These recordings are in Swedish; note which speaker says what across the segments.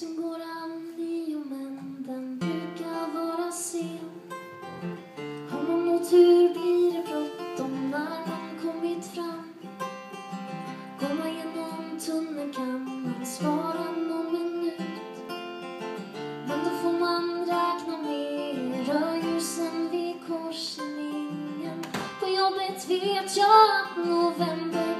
Speaker 1: Sen går han nio men den brukar vara sen. Har man otur blir det bråttom när man kommit fram. Går man genom tunneln kan man spara någon minut. Men då får man räkna med rödljusen vid korsningen. På jobbet vet jag att november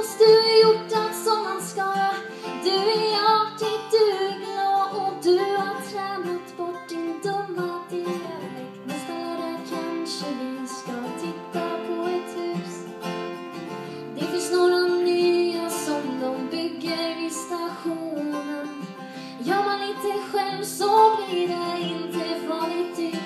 Speaker 1: fast du är gjort allt som man ska. Du är artig, du är glad och du har tränat bort din dumma dialekt. Nästa lördag kanske vi ska titta på ett hus. Det finns några nya som de bygger vid stationen. Gör man lite själv så blir det inte farligt.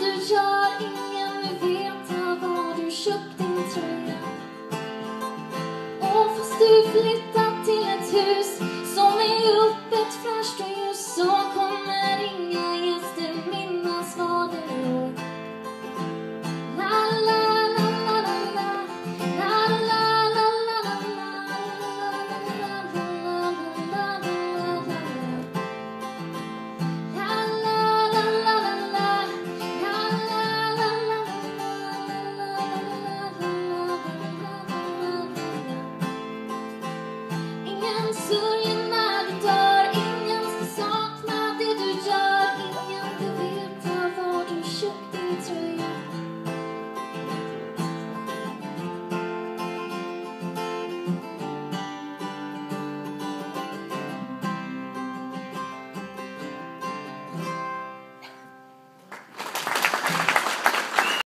Speaker 1: Du gör. Ingen vill veta var du köpt din tröja. Och fast du flyttar answer